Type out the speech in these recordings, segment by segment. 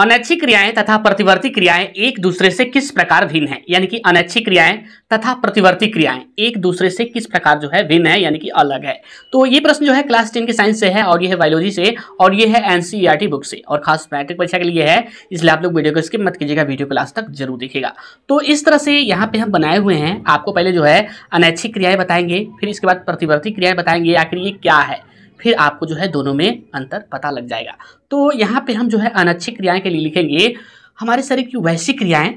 अनैच्छिक क्रियाएँ तथा प्रतिवर्ती क्रियाएँ एक दूसरे से किस प्रकार भिन्न है? यानी कि अनैच्छिक क्रियाएँ तथा प्रतिवर्ती क्रियाएँ एक दूसरे से किस प्रकार जो है भिन्न है, यानी कि अलग है? तो ये प्रश्न जो है क्लास टेन के साइंस से है और ये है बायोलॉजी से और ये है एनसीईआरटी बुक से। और खास मैट्रिक परीक्षा के लिए है, इसलिए आप लोग वीडियो को स्किप मत कीजिएगा, वीडियो क्लास तक ज़रूर देखिएगा। तो इस तरह से यहाँ पे हम बनाए हुए हैं, आपको पहले जो है अनैच्छिक क्रियाएँ बताएँगे, फिर इसके बाद प्रतिवर्ती क्रियाएँ बताएँगे, आखिर ये क्या है? फिर आपको जो है दोनों में अंतर पता लग जाएगा। तो यहाँ पे हम जो है अनच्छी क्रियाएँ के लिए लिखेंगे। हमारे शरीर की वैसी क्रियाएँ,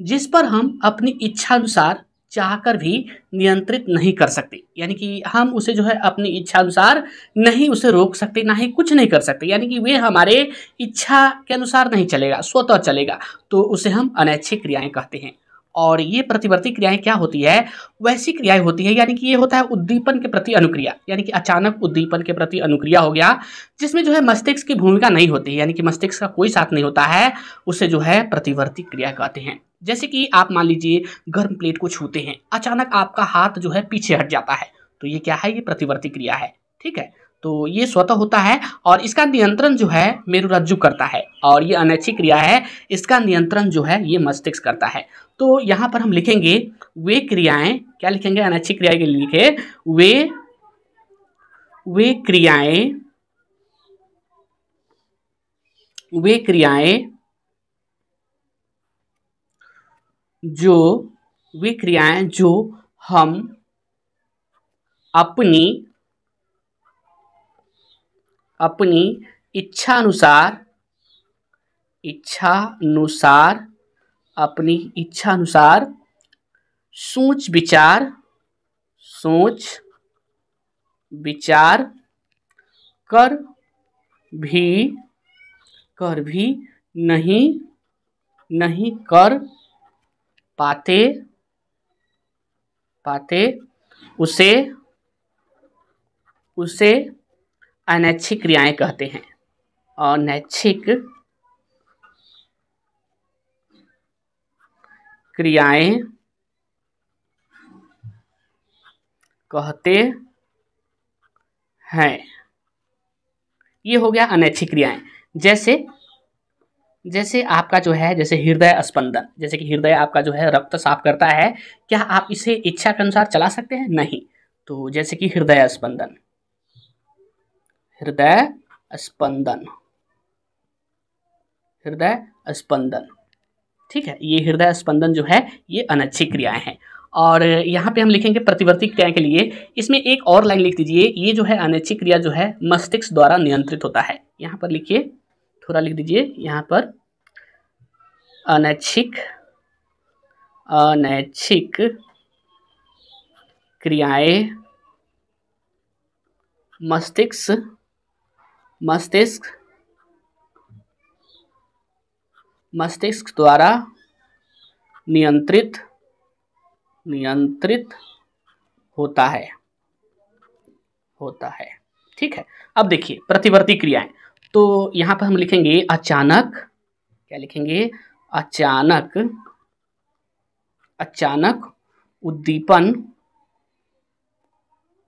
जिस पर हम अपनी इच्छा अनुसार चाहकर भी नियंत्रित नहीं कर सकते। यानी कि हम उसे जो है अपनी इच्छा अनुसार नहीं उसे रोक सकते, ना ही कुछ नहीं कर सकते। यानी कि वे हमारे इच्छा के अनुसार नहीं चलेगा, स्वतः चलेगा। तो उसे हम अनैच्छिक क्रियाएँ कहते हैं। और ये प्रतिवर्ती क्रियाएँ क्या होती है? वैसी क्रियाएँ होती है, यानी कि ये होता है उद्दीपन के प्रति अनुक्रिया, यानी कि अचानक उद्दीपन के प्रति अनुक्रिया हो गया, जिसमें जो है मस्तिष्क की भूमिका नहीं होती, यानी कि मस्तिष्क का कोई साथ नहीं होता है, उसे जो है प्रतिवर्ती क्रिया कहते हैं। जैसे कि आप मान लीजिए गर्म प्लेट को छूते हैं, अचानक आपका हाथ जो है पीछे हट जाता है तो ये क्या है? ये प्रतिवर्ती क्रिया है, ठीक है? तो ये स्वतः होता है और इसका नियंत्रण जो है मेरुरज्जु करता है और ये अनैच्छिक क्रिया है, इसका नियंत्रण जो है ये मस्तिष्क करता है। तो यहाँ पर हम लिखेंगे वे क्रियाएँ, क्या लिखेंगे अनैच्छिक क्रिया के लिए लिखे? वे वे क्रियाएँ वे क्रियाएँ जो, वे क्रियाएँ जो हम अपनी अपनी इच्छानुसार इच्छानुसार, अपनी इच्छानुसार सोच विचार सोच विचार कर भी कर भी नहीं नहीं कर पाते पाते, उसे उसे अनैच्छिक क्रियाएँ कहते हैं। अनैच्छिक क्रियाएँ कहते हैं। ये हो गया अनैच्छिक क्रियाएँ। जैसे जैसे आपका जो है, जैसे हृदय स्पंदन, जैसे कि हृदय आपका जो है, रक्त साफ़ करता है, क्या आप इसे इच्छा के अनुसार चला सकते हैं? नहीं। तो जैसे कि हृदय स्पंदन। हृदय स्पंदन। हृदय स्पंदन। ठीक है, ये हृदय स्पंदन जो है, ये अनच्छी क्रियाएँ हैं। और यहाँ पे हम लिखेंगे प्रतिवर्ती क्रियाएँ के लिए। इसमें एक और लाइन लिख दीजिए, ये जो है अनैच्छिक क्रिया जो है, मस्तिष्क द्वारा नियंत्रित होता है। यहाँ पर लिखिए, थोड़ा लिख दीजिए, यहाँ पर अनैच्छिक अनैच्छिक क्रियाएँ, मस्तिष्क मस्तिष्क मस्तिष्क द्वारा नियंत्रित नियंत्रित होता है होता है। ठीक है? अब देखिए, प्रतिवर्ती क्रियाएँ। तो यहाँ पर हम लिखेंगे अचानक, क्या लिखेंगे? अचानक अचानक उद्दीपन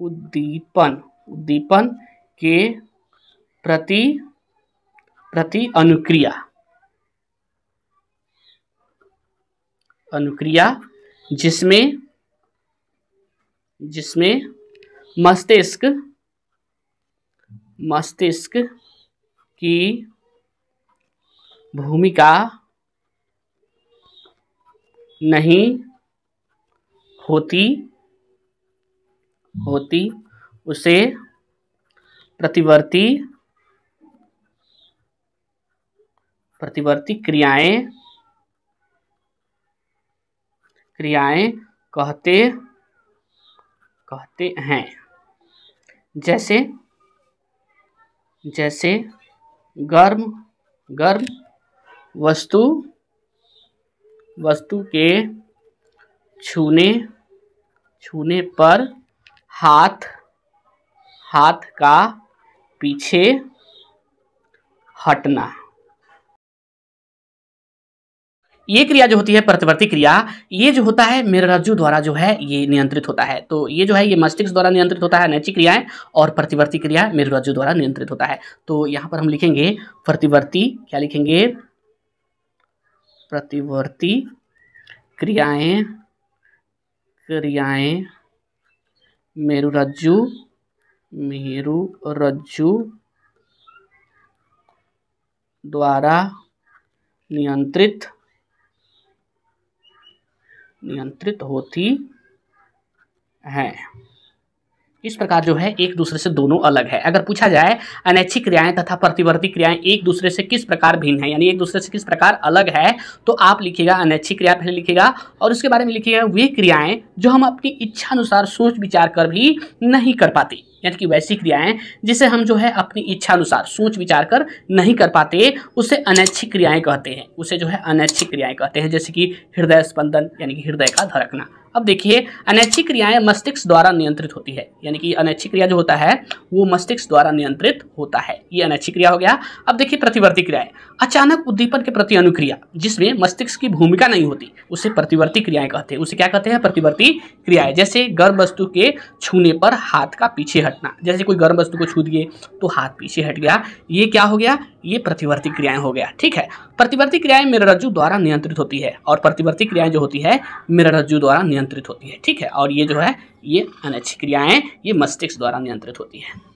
उद्दीपन उद्दीपन के प्रति प्रति अनुक्रिया। अनुक्रिया जिसमें जिसमें मस्तिष्क मस्तिष्क की भूमिका नहीं होती होती, उसे प्रतिवर्ती प्रतिवर्ती क्रियाएँ क्रियाएँ कहते कहते हैं। जैसे जैसे गर्म गर्म वस्तु वस्तु के छूने छूने पर हाथ हाथ का पीछे हटना। ये क्रिया जो होती है प्रतिवर्ती क्रिया, ये जो होता है मेररज्जु द्वारा जो है, ये नियंत्रित होता है। तो ये जो है, ये मस्तिष्क द्वारा नियंत्रित होता है नैचिक क्रियाएँ, और प्रतिवर्ती क्रिया मेरुरज्जु द्वारा नियंत्रित होता है। तो यहाँ पर हम लिखेंगे प्रतिवर्ती, क्या लिखेंगे? प्रतिवर्ती क्रियाएँ क्रियाएँ मेरुरज्जु मेरुरज्जु द्वारा नियंत्रित नियंत्रित होती है। इस प्रकार जो है, एक दूसरे से दोनों अलग है। अगर पूछा जाए, अनैच्छिक क्रियाएँ तथा प्रतिवर्ती क्रियाएँ एक दूसरे से किस प्रकार भिन्न है, यानी एक दूसरे से किस प्रकार अलग है तो आप लिखिएगा अनैच्छिक क्रिया, पहले लिखिएगा, और उसके बारे में लिखिएगा वे क्रियाएँ जो हम अपनी इच्छा अनुसार सोच विचार कर भी नहीं कर पाते। यानी कि वैसी क्रियाएँ जिसे हम जो है अपनी इच्छा अनुसार सोच विचार कर नहीं कर पाते, उसे अनैच्छिक क्रियाएँ कहते हैं। उसे जो है अनैच्छिक क्रियाएँ कहते हैं, जैसे कि हृदय स्पंदन, यानी कि हृदय का धड़कना। अब देखिए, अनैच्छिक क्रियाएँ मस्तिष्क द्वारा नियंत्रित होती है। यानी कि अनैच्छिक क्रिया जो होता है, वो मस्तिष्क द्वारा नियंत्रित होता है। ये अनैच्छिक क्रिया हो गया। अब देखिए प्रतिवर्ती क्रियाएँ। अचानक उद्दीपन के प्रति अनुक्रिया, जिसमें मस्तिष्क की भूमिका नहीं होती, उसे प्रतिवर्ती क्रियाएँ कहते हैं। उसे क्या कहते हैं? प्रतिवर्ती क्रियाएँ। जैसे गर्म वस्तु के छूने पर हाथ का पीछे हटना। जैसे कोई गर्म वस्तु को छू दिए तो हाथ पीछे हट गया। ये क्या हो गया? ये प्रतिवर्ती क्रियाएँ हो गया, ठीक है? प्रतिवर्ती क्रियाएँ मेररज्जु द्वारा नियंत्रित होती है और प्रतिवर्ती क्रियाएँ जो होती है मेररज्जु द्वारा नियंत्रित होती है, ठीक है? और ये जो है, ये अनैच्छिक क्रियाएँ, ये मस्तिष्क द्वारा नियंत्रित होती है।